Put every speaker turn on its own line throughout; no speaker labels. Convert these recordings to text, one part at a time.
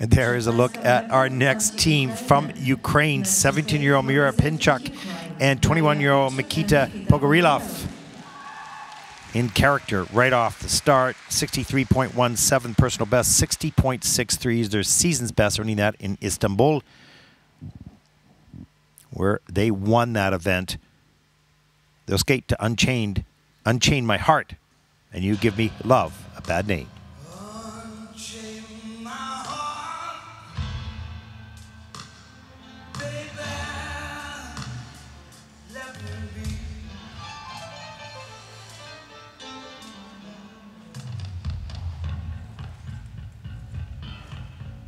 And there is a look at our next team from Ukraine 17 year old Mariia Pinchuk and 21 year old Mykyta Pogorielov. In character, right off the start, 63.17 personal best, 60.63 is their season's best, earning that in Istanbul, where they won that event. They'll skate to Unchained, Unchain My Heart, and You Give Me Love, a bad name.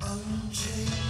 unchanged.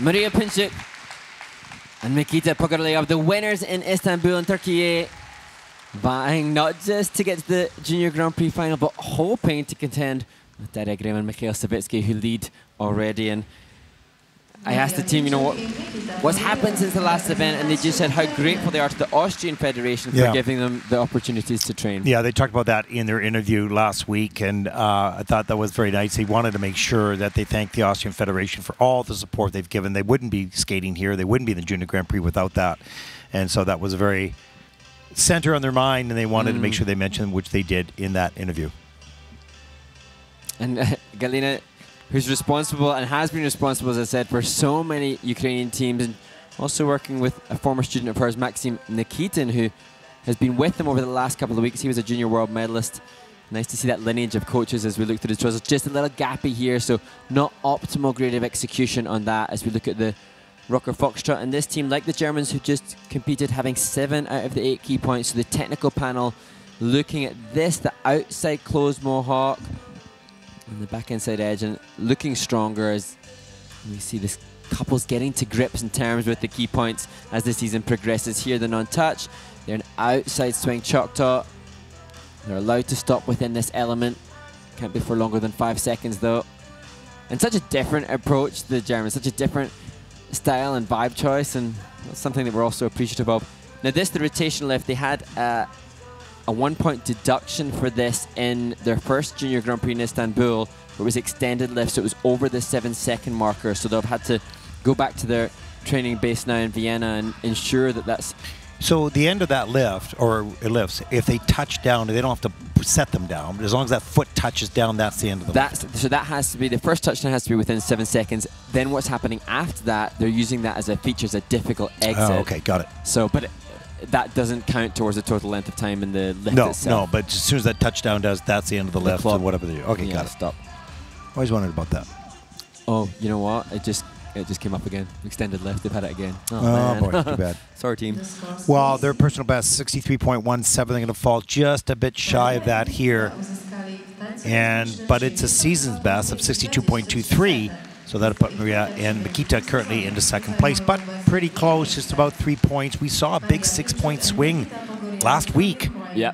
Mariia Pinchuk and Mykyta Pogorielov, the winners in Istanbul and Turkey, vying not just to get to the Junior Grand Prix final, but hoping to contend with Darya Grimm and Mikhail Savitskiy, who lead already. And I asked the team, you know, what, what's happened since the last event, and they just said how grateful they are to the Austrian Federation for
Yeah.
giving them the opportunities to train.
Yeah, they talked about that in their interview last week, and uh, I thought that was very nice. They wanted to make sure that they thanked the Austrian Federation for all the support they've given. They wouldn't be skating here, they wouldn't be in the Junior Grand Prix without that. And so that was a very center on their mind, and they wanted to make
Mm.
sure they mentioned, which they did in that interview.
And uh, Galina, who's responsible and has been responsible, as I said, for so many Ukrainian teams, and also working with a former student of hers, Maxim Nikitin, who has been with them over the last couple of weeks. He was a junior world medalist. Nice to see that lineage of coaches as we look through the choices. Just a little gappy here, so not optimal grade of execution on that as we look at the Rocker Foxtrot. And this team, like the Germans who just competed, having seven out of the eight key points. So the technical panel looking at this, the outside closed Mohawk, on the back inside edge and looking stronger as we see this couples getting to grips and terms with the key points as the season progresses. Here the non-touch, they're an outside swing Choctaw. They're allowed to stop within this element. Can't be for longer than five seconds though. And such a different approach to the Germans, such a different style and vibe choice and something that we're also appreciative of. Now this, the rotation lift, they had uh, a one point deduction for this in their first Junior Grand Prix in Istanbul. It was extended lift, so it was over the seven second marker. So they've had to go back to their training base now in Vienna and ensure that that's
So the end of that lift or lifts, if they touch down, they don't have to set them down. But as long as that foot touches down, that's the end of the
That's
lift.
so that has to be the first touchdown has to be within seven seconds. Then what's happening after that? They're using that as a feature as a difficult oh, exit.
Oh, okay, got it.
So, but it, that doesn't count towards the total length of time in the lift
No,
itself.
no, but as soon as that touchdown does, that's the end of the,
The
lift or whatever they do. Okay,
yeah,
got it.
Stop.
Always wondered about that.
Oh, you know what? It just it just came up again. Extended lift. They've had it again. Oh,
Oh,
man.
boy, too bad.
Sorry, team.
Well, their personal best, 63.17. They're going to fall just a bit shy of that here. and But it's a season's best of 62.23. So that'll put Mariia and Mykyta currently into second place, but pretty close, just about three points. We saw a big six point swing last week.
Yeah.